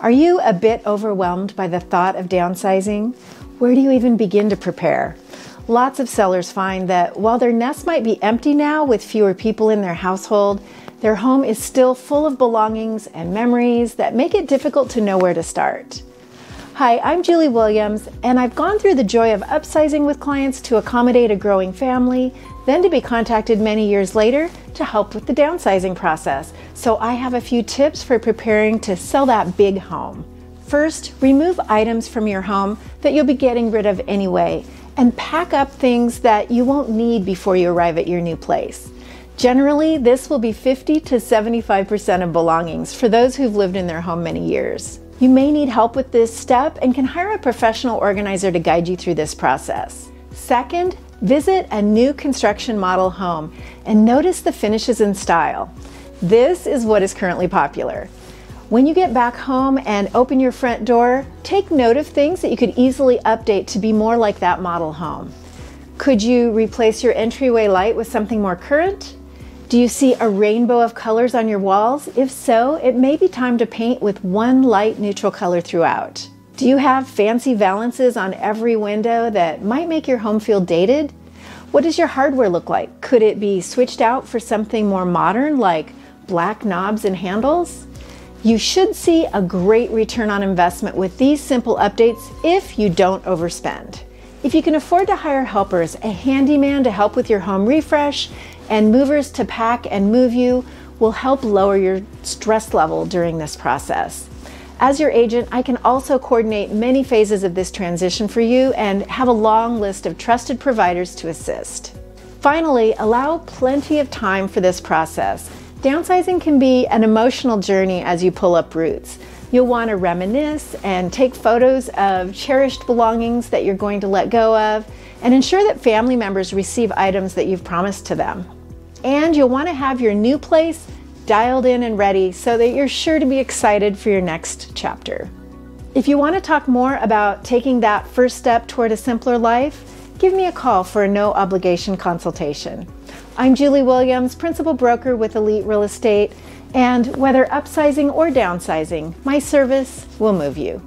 Are you a bit overwhelmed by the thought of downsizing? Where do you even begin to prepare? Lots of sellers find that while their nest might be empty now with fewer people in their household, their home is still full of belongings and memories that make it difficult to know where to start. Hi, I'm Julie Williams, and I've gone through the joy of upsizing with clients to accommodate a growing family, then to be contacted many years later to help with the downsizing process. So I have a few tips for preparing to sell that big home. First, remove items from your home that you'll be getting rid of anyway, and pack up things that you won't need before you arrive at your new place. Generally, this will be 50 to 75% of belongings for those who've lived in their home many years. You may need help with this step and can hire a professional organizer to guide you through this process. Second, visit a new construction model home and notice the finishes and style. This is what is currently popular. When you get back home and open your front door, take note of things that you could easily update to be more like that model home. Could you replace your entryway light with something more current? Do you see a rainbow of colors on your walls? If so, it may be time to paint with one light neutral color throughout. Do you have fancy valances on every window that might make your home feel dated? What does your hardware look like? Could it be switched out for something more modern like black knobs and handles? You should see a great return on investment with these simple updates if you don't overspend. If you can afford to hire helpers, a handyman to help with your home refresh, and movers to pack and move you will help lower your stress level during this process. As your agent, I can also coordinate many phases of this transition for you and have a long list of trusted providers to assist. Finally, allow plenty of time for this process. Downsizing can be an emotional journey as you pull up roots. You'll want to reminisce and take photos of cherished belongings that you're going to let go of and ensure that family members receive items that you've promised to them. And you'll want to have your new place dialed in and ready so that you're sure to be excited for your next chapter. If you want to talk more about taking that first step toward a simpler life, give me a call for a no obligation consultation. I'm Julie Williams, Principal Broker with Elite Real Estate, and whether upsizing or downsizing, my service will move you.